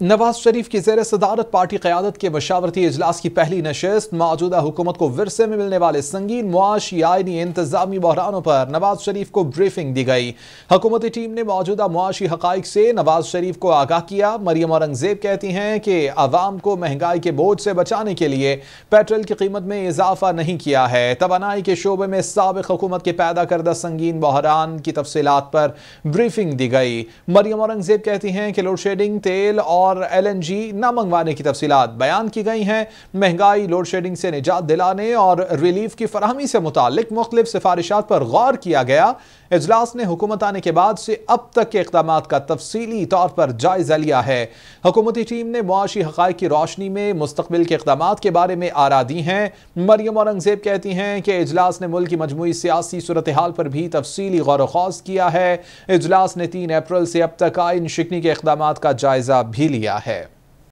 नवाज़ शरीफ की जेर सदारत पार्टी क्यादत के मशावरती इजलास की पहली नशस्त, मौजूदा हुकूमत को विरसे में मिलने वाले संगीन मुआशी आइनी इंतजामी बहरानों पर नवाज़ शरीफ को ब्रीफिंग दी गई। हुकूमती टीम ने मौजूदा मुआशी हक से नवाज़ शरीफ को आगाह किया। मरियम औरंगज़ेब कहती हैं कि आवाम को महँगाई के बोझ से बचाने के लिए पेट्रोल की कीमत में इजाफा नहीं किया है। तोानाई के शोबे में सबक हुकूमत के पैदा करदा संगीन बहरान की तफसीत पर ब्रीफिंग दी गई। मरियम औरंगज़ेब कहती हैं कि लोड शेडिंग, तेल और और एल एन जी न मंगवाने की तफसीत बयान की गई हैं। महँगाई लोड शेडिंग से निजात दिलाने और रिलीफ की फरहमी से मुतल मुख्तलिफ़ सिफारिशा पर गौर किया गया। इजलास ने हुकूमत आने के बाद से अब तक के इकदाम का तफसीली तौर पर जायजा लिया है। हुकूमती टीम ने मुआशी हक़ की रोशनी में मुस्तबिल के इकदाम के बारे में आरा दी हैं। मरियम औरंगज़ेब कहती हैं कि इजलास ने मुल्क की मजमू सियासी सूरत हाल पर भी तफसीली गौर वौस किया है। इजलास ने तीन अप्रैल से अब तक आइन शिकनी के इकदाम का जायजा भी लिया है।